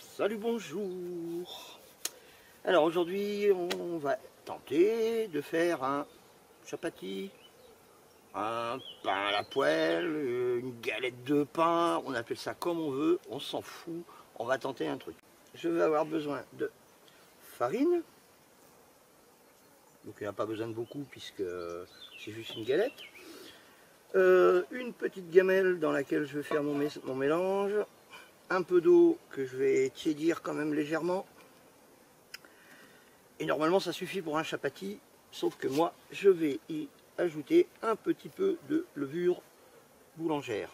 Salut, bonjour. Alors aujourd'hui, on va tenter de faire un chapati, un pain à la poêle, une galette de pain, on appelle ça comme on veut, on s'en fout, on va tenter un truc. Je vais avoir besoin de farine, donc il n'y a pas besoin de beaucoup puisque c'est juste une galette. Euh, une petite gamelle dans laquelle je vais faire mon, mon mélange, un peu d'eau que je vais tiédir quand même légèrement. Et normalement ça suffit pour un chapati, sauf que moi je vais y ajouter un petit peu de levure boulangère.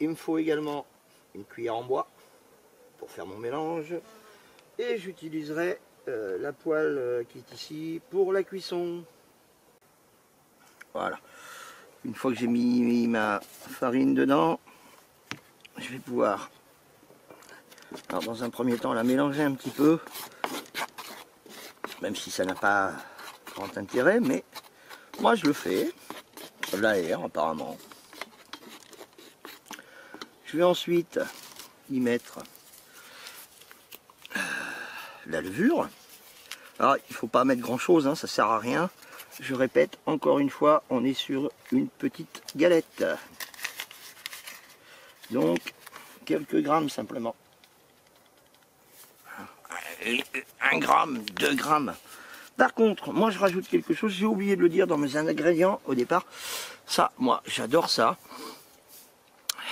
Il me faut également une cuillère en bois pour faire mon mélange. Et j'utiliserai euh, la poêle euh, qui est ici pour la cuisson. Voilà. Une fois que j'ai mis ma farine dedans, je vais pouvoir, alors dans un premier temps, la mélanger un petit peu, même si ça n'a pas grand intérêt, mais moi je le fais, l'air apparemment. Je vais ensuite y mettre la levure. Alors il faut pas mettre grand chose, hein, ça sert à rien. Je répète encore une fois, on est sur une petite galette. Donc, quelques grammes simplement. Un gramme, deux grammes. Par contre, moi je rajoute quelque chose, j'ai oublié de le dire dans mes ingrédients au départ. Ça, moi, j'adore ça.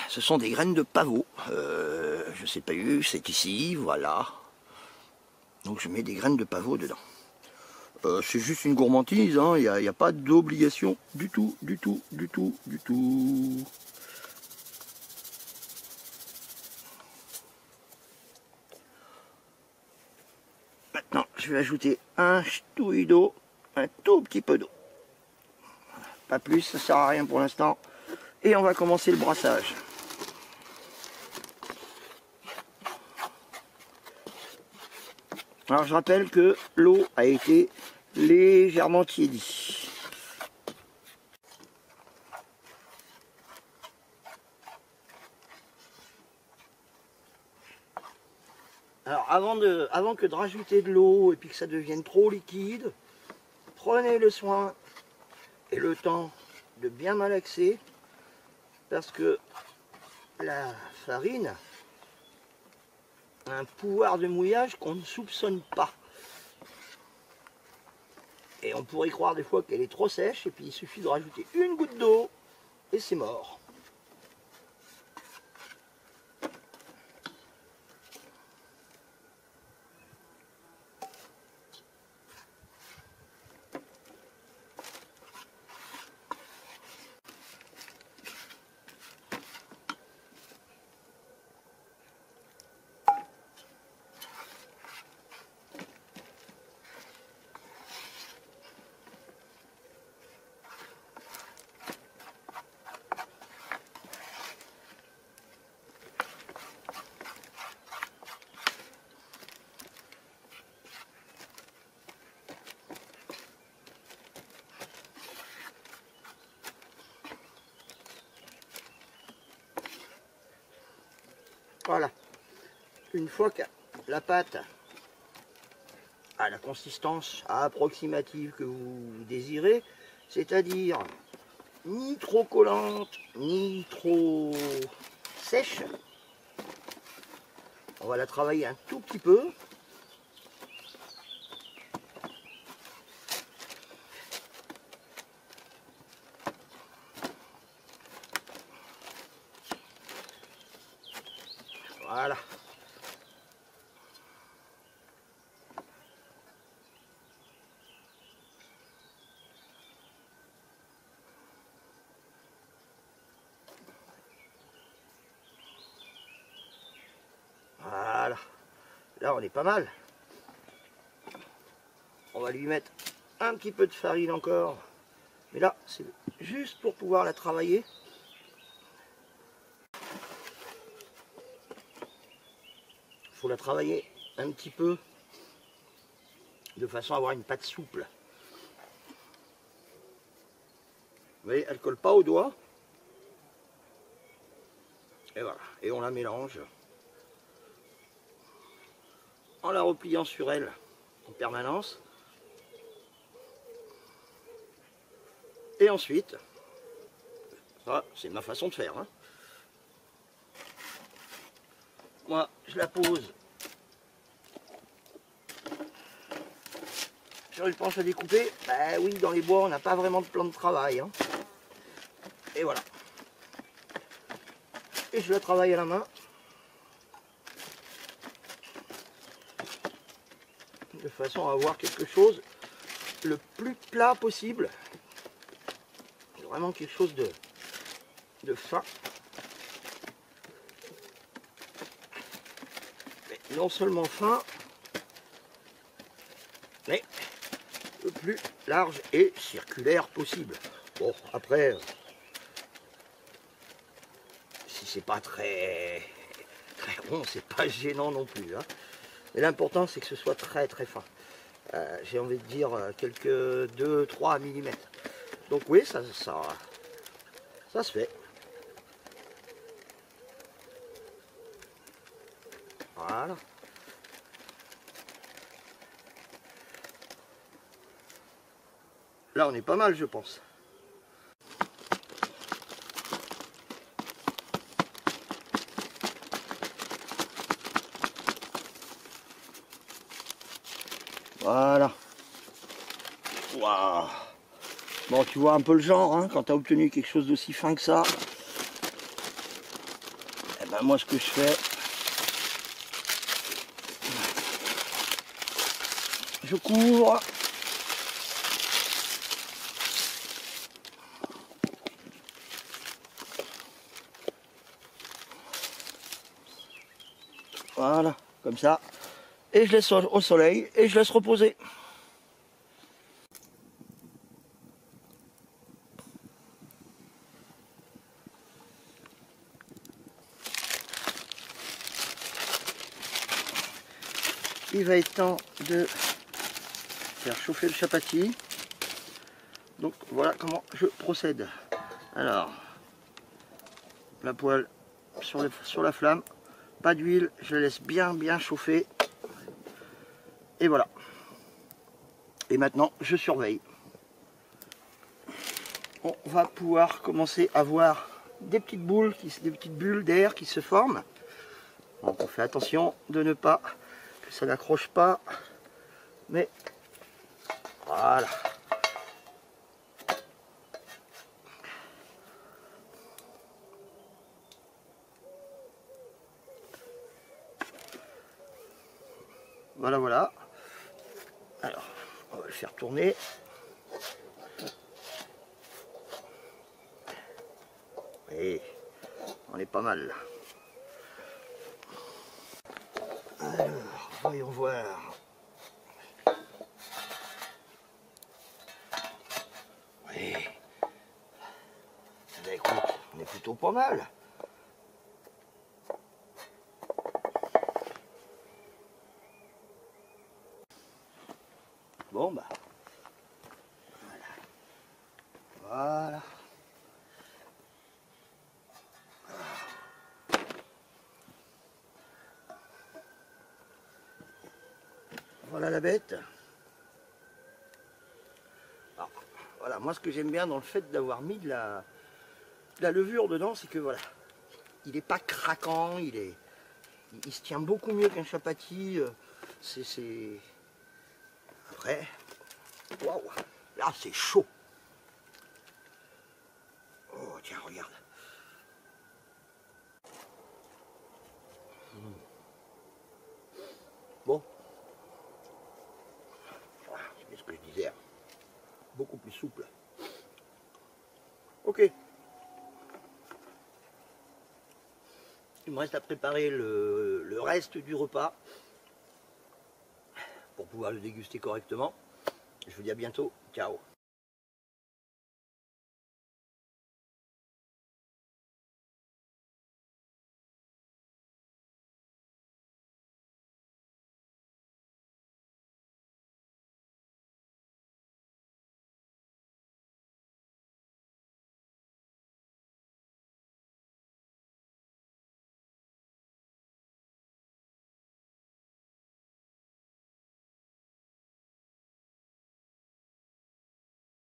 Ce sont des graines de pavot. Euh, je sais pas où, c'est ici, voilà. Donc je mets des graines de pavot dedans. Euh, c'est juste une gourmandise, il hein. n'y a, a, pas d'obligation du tout, du tout, du tout, du tout. Maintenant, je vais ajouter un ch'touille d'eau, un tout petit peu d'eau. Pas plus, ça sert à rien pour l'instant. Et on va commencer le brassage. Alors je rappelle que l'eau a été légèrement tiédie. Avant, que de rajouter de l'eau et puis que ça devienne trop liquide, prenez le soin et le temps de bien malaxer parce que la farine un pouvoir de mouillage qu'on ne soupçonne pas. Et on pourrait croire des fois qu'elle est trop sèche, et puis il suffit de rajouter une goutte d'eau, et c'est mort. Voilà. Une fois que la pâte a la consistance approximative que vous désirez, c'est-à-dire ni trop collante, ni trop sèche, on va la travailler un tout petit peu. Voilà. Voilà. Là, on est pas mal. On va lui mettre un petit peu de farine encore. Mais là, c'est juste pour pouvoir la travailler. Il faut la travailler un petit peu de façon à avoir une pâte souple. Vous voyez, elle colle pas au doigt. Et voilà, et on la mélange en la repliant sur elle en permanence. Et ensuite, ça c'est ma façon de faire. hein. Moi, je la pose sur une planche à découper. Ben oui, dans les bois, on n'a pas vraiment de plan de travail. hein. Et voilà. Et je la travaille à la main. De façon à avoir quelque chose le plus plat possible. Vraiment quelque chose de, de fin. Mais non seulement fin, mais le plus large et circulaire possible. Bon, après, si c'est pas très, très rond, c'est pas gênant non plus. hein. Mais l'important, c'est que ce soit très très fin. Euh, J'ai envie de dire euh, quelques 2-3 mm. Donc oui, ça, ça, ça se fait. Voilà. Là, on est pas mal, je pense. Voilà. Waouh. Bon, tu vois un peu le genre, hein, quand tu as obtenu quelque chose d'aussi fin que ça. Eh ben moi, ce que je fais, je couvre. Voilà, comme ça. Et je laisse au soleil et je laisse reposer. Il va être temps de faire chauffer le chapati. Donc voilà comment je procède. Alors, la poêle sur, la flamme, pas d'huile, je la laisse bien bien chauffer. Et voilà. Et maintenant, je surveille. On va pouvoir commencer à voir des petites boules, qui, des petites bulles d'air qui se forment. Donc on fait attention de ne pas que ça n'accroche pas. Mais voilà. Voilà, voilà. Alors, on va le faire tourner. Et on est pas mal. Alors, voyons voir. Oui. Eh ben, écoute, on est plutôt pas mal. Bon bah. Voilà. Voilà. La bête. Voilà, moi ce que j'aime bien dans le fait d'avoir mis de la, levure dedans, c'est que voilà, il n'est pas craquant, il est, il, se tient beaucoup mieux qu'un chapati. euh, c'est, là c'est chaud. Oh tiens, regarde. Hmm. Bon. Voilà, c'est ce que je disais. Beaucoup plus souple. Ok. Il me reste à préparer le reste du repas pour pouvoir le déguster correctement. Je vous dis à bientôt. Ciao.